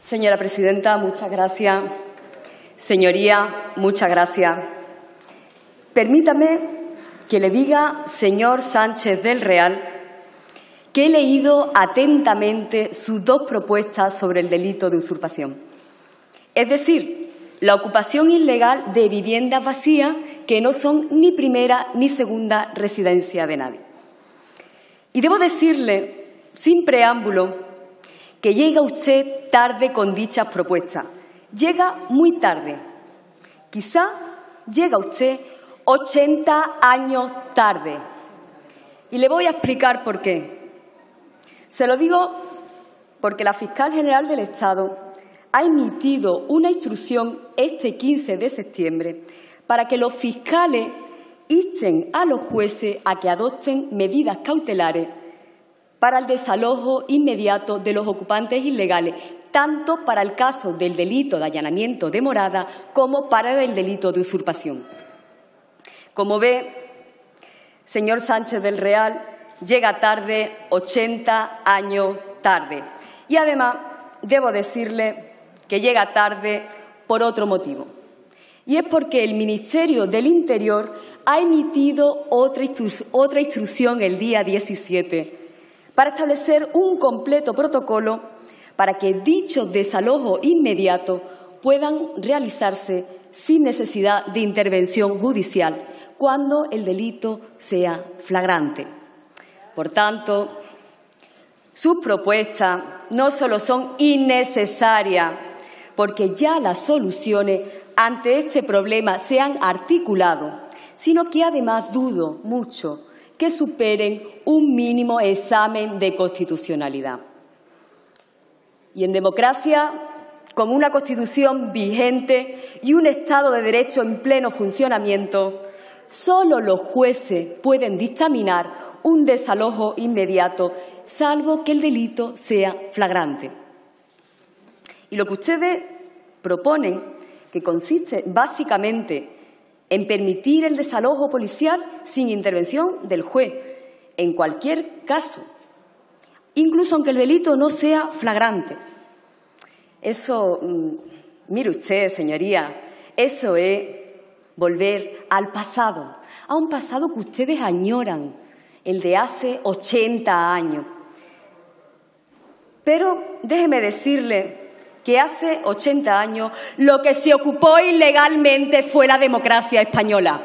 Señora presidenta, muchas gracias. Señoría, muchas gracias. Permítame que le diga, señor Sánchez del Real, que he leído atentamente sus dos propuestas sobre el delito de usurpación. Es decir, la ocupación ilegal de viviendas vacías que no son ni primera ni segunda residencia de nadie. Y debo decirle, sin preámbulo, que llega usted tarde con dichas propuestas. Llega muy tarde. Quizá llega usted 80 años tarde. Y le voy a explicar por qué. Se lo digo porque la fiscal general del Estado ha emitido una instrucción este 15 de septiembre para que los fiscales insten a los jueces a que adopten medidas cautelares para el desalojo inmediato de los ocupantes ilegales, tanto para el caso del delito de allanamiento de morada como para el delito de usurpación. Como ve, señor Sánchez del Real, llega tarde, 80 años tarde. Y además, debo decirle que llega tarde por otro motivo. Y es porque el Ministerio del Interior ha emitido otra, instrucción el día 17 para establecer un completo protocolo para que dichos desalojos inmediatos puedan realizarse sin necesidad de intervención judicial cuando el delito sea flagrante. Por tanto, sus propuestas no solo son innecesarias, porque ya las soluciones ante este problema se han articulado, sino que además dudo mucho que superen un mínimo examen de constitucionalidad. Y en democracia, con una constitución vigente y un Estado de Derecho en pleno funcionamiento, solo los jueces pueden dictaminar un desalojo inmediato, salvo que el delito sea flagrante. Y lo que ustedes proponen, que consiste básicamente en permitir el desalojo policial sin intervención del juez, en cualquier caso, incluso aunque el delito no sea flagrante. Eso, mm, mire usted, señoría, eso es volver al pasado, a un pasado que ustedes añoran, el de hace 80 años. Pero déjeme decirle que hace 80 años lo que se ocupó ilegalmente fue la democracia española.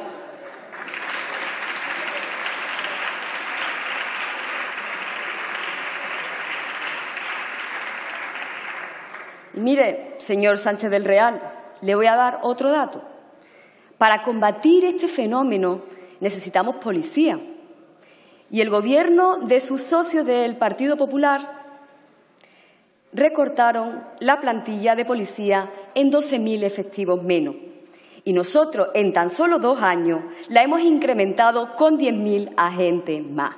Y mire, señor Sánchez del Real, le voy a dar otro dato. Para combatir este fenómeno necesitamos policía. Y el gobierno de sus socios del Partido Popular recortaron la plantilla de policía en 12.000 efectivos menos. Y nosotros, en tan solo dos años, la hemos incrementado con 10.000 agentes más.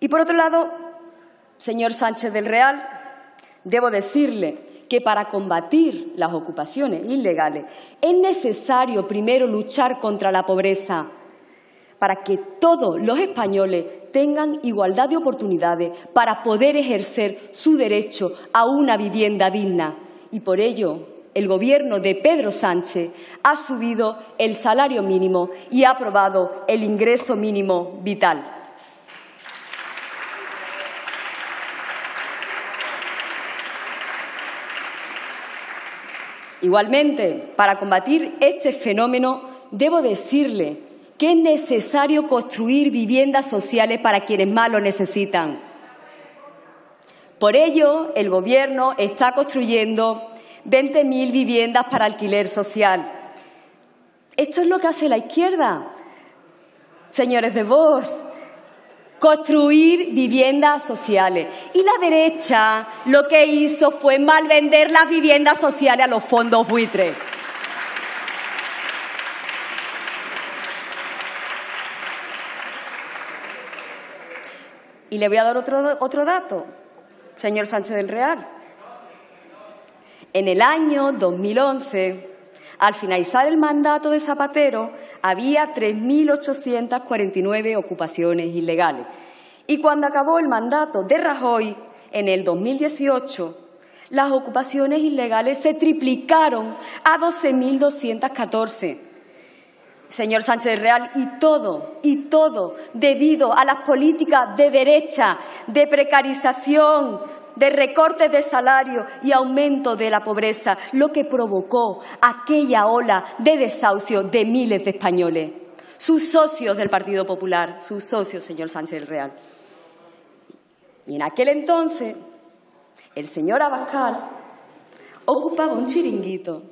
Y por otro lado, señor Sánchez del Real, debo decirle que para combatir las ocupaciones ilegales es necesario primero luchar contra la pobreza para que todos los españoles tengan igualdad de oportunidades para poder ejercer su derecho a una vivienda digna. Y por ello, el Gobierno de Pedro Sánchez ha subido el salario mínimo y ha aprobado el ingreso mínimo vital. Igualmente, para combatir este fenómeno, debo decirle que es necesario construir viviendas sociales para quienes más lo necesitan. Por ello, el Gobierno está construyendo 20.000 viviendas para alquiler social. Esto es lo que hace la izquierda, señores de Vox, construir viviendas sociales. Y la derecha lo que hizo fue malvender las viviendas sociales a los fondos buitres. Y le voy a dar otro, otro dato, señor Sánchez del Real. En el año 2011, al finalizar el mandato de Zapatero, había 3.849 ocupaciones ilegales. Y cuando acabó el mandato de Rajoy, en el 2018, las ocupaciones ilegales se triplicaron a 12.214. Señor Sánchez Real, y todo, y todo debido a las políticas de derecha, de precarización, de recortes de salario y aumento de la pobreza, lo que provocó aquella ola de desahucio de miles de españoles. Sus socios del Partido Popular, sus socios, señor Sánchez Real. Y en aquel entonces el señor Abascal ocupaba un chiringuito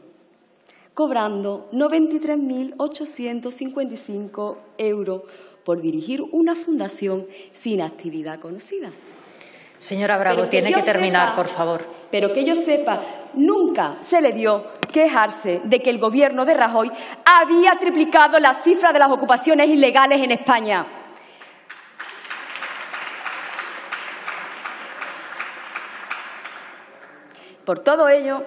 cobrando 93.855 euros por dirigir una fundación sin actividad conocida. Señora Bravo, tiene que terminar, por favor. Pero que yo sepa, nunca se le dio quejarse de que el gobierno de Rajoy había triplicado la cifra de las ocupaciones ilegales en España. Por todo ello,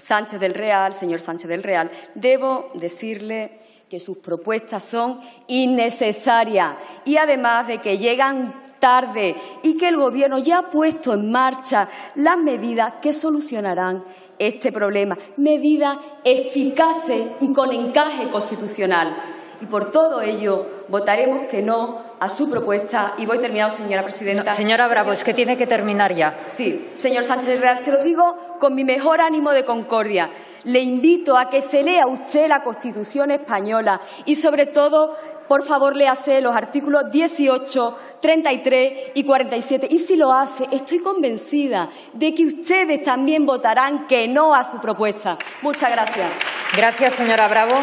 Sánchez del Real, señor Sánchez del Real, debo decirle que sus propuestas son innecesarias y además de que llegan tarde y que el Gobierno ya ha puesto en marcha las medidas que solucionarán este problema, medidas eficaces y con encaje constitucional. Y por todo ello votaremos que no a su propuesta. Y voy terminando, señora presidenta. señora Bravo, es que tiene que terminar ya. Sí, señor Sánchez Real, se lo digo con mi mejor ánimo de concordia. Le invito a que se lea usted la Constitución española y, sobre todo, por favor, léase los artículos 18, 33 y 47. Y si lo hace, estoy convencida de que ustedes también votarán que no a su propuesta. Muchas gracias. Gracias, señora Bravo.